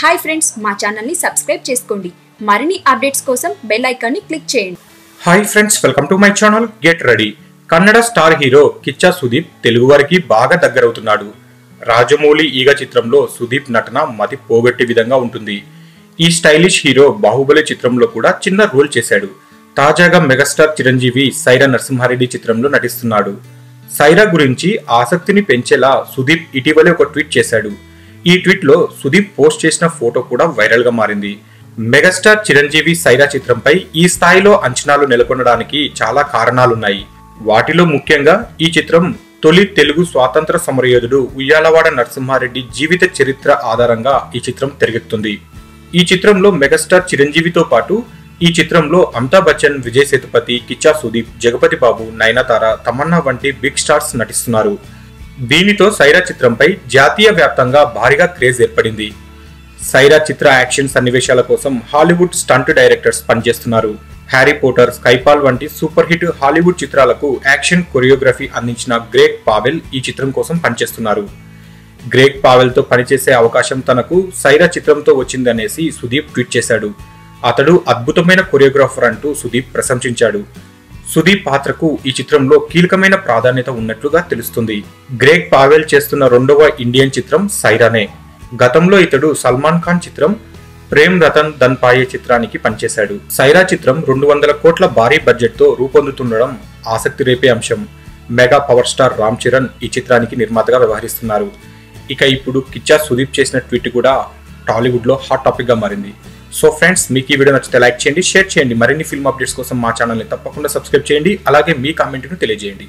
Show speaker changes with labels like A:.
A: Hi friends మా ఛానల్ని subscribe చేసుకోండి. మరిన్ని అప్డేట్స్ కోసం బెల్ ఐకాన్ని క్లిక్ చేయండి.
B: Hi friends welcome to my channel get ready Kannada star hero Kichcha Sudeep Telugu వారికి బాగా దగ్గరవుతున్నాడు. రాజమౌళి ఈగ చిత్రంలో సుదీప్ నటన మతి పోగొట్టే విధంగా ఉంటుంది. ఈ స్టైలిష్ హీరో బాహుబలి చిత్రంలో కూడా చిన్న రోల్ చేశాడు. తాజాగా మెగాస్టార్ చిరంజీవి సైరా నరసింహారెడ్డి చిత్రంలో నటిస్తున్నాడు. సైరా గురించి ఆసక్తిని పెంచేలా సుదీప్ ఇటీవలే ఒక ట్వీట్ చేశాడు. ఈ ట్వీట్లో సుదీప్ పోస్ట్ చేసిన ఫోటో కూడా వైరల్గా మారింది. మెగాస్టార్ చిరంజీవి సైరా చిత్రంపై ఈ స్థాయిలో అంచనాలు నెలకొనడానికి చాలా కారణాలున్నాయి. వాటిలో ముఖ్యంగా ఈ చిత్రం తొలి తెలుగు స్వాతంత్ర సమరయోధుడు ఉయ్యాలవాడ నరసింహారెడ్డి జీవిత చరిత్ర ఆధారంగా ఈ చిత్రం తెరకెక్కుతుంది ఈ చిత్రంలో మెగాస్టార్ చిరంజీవితో పాటు ఈ చిత్రంలో అమితాబ్ బచ్చన్ విజయ్ సేతుపతి కిచ్చా సుదీప్ జగపతి బాబు నయనతార తమన్నా వంటి బిగ్ స్టార్స్ నటిస్తున్నారు. దీనితో సైరా చిత్రంపై జాతీయ వ్యాప్తంగా భారీగా క్రేజ్ ఏర్పడింది. సైరా చిత్ర యాక్షన్ సన్నివేశాల కోసం హాలీవుడ్ స్టంట్ డైరెక్టర్స్ పనిచేస్తున్నారు. హ్యారీ పోటర్ స్కైపాల్ వంటి సూపర్ హిట్ హాలీవుడ్ చిత్రాలకు యాక్షన్ కొరియోగ్రఫీ అందించిన గ్రేగ్ పావెల్ ఈ చిత్రం కోసం పనిచేస్తున్నారు. గ్రేగ్ పావెల్తో పనిచేసే అవకాశం తనకు సైరా చిత్రంతో వచ్చిందనేసి సుదీప్ ట్వీట్ చేశాడు. అతడు అద్భుతమైన కొరియోగ్రాఫర్ అంటూ సుదీప్ ప్రశంసించాడు. సుదీప్ పాత్రకు ఈ చిత్రంలో కీలకమైన ప్రాధాన్యత ఉన్నట్లుగా తెలుస్తుంది. గ్రేగ్ పావెల్ చేస్తున్న రెండవ ఇండియన్ చిత్రం సైరానే. గతంలో ఇతడు సల్మాన్ ఖాన్ చిత్రం ప్రేమ్ రతన్ దన్పాయే చిత్రానికి పనిచేశాడు. సైరా చిత్రం రెండు వందల కోట్ల భారీ బడ్జెట్తో రూపొందుతుండడం ఆసక్తి రేపే అంశం. Mega power star Ram Charan ఈ చిత్రానికి నిర్మాతగా వ్యవహరిస్తున్నారు. ఇక ఇప్పుడు కిచ్చా సుదీప్ చేసిన ట్వీట్ కూడా టాలీవుడ్లో హాట్ టాపిక్గా మారింది. సో ఫ్రెండ్స్ మీకు ఈ వీడియో నచ్చితే లైక్ చేయండి షేర్ చేయండి. మరిన్ని ఫిల్మ్ అప్డేట్స్ కోసం మా ఛానల్ని తప్పకుండా సబ్స్క్రైబ్ చేయండి. అలాగే మీ కామెంట్ను తెలియజేయండి.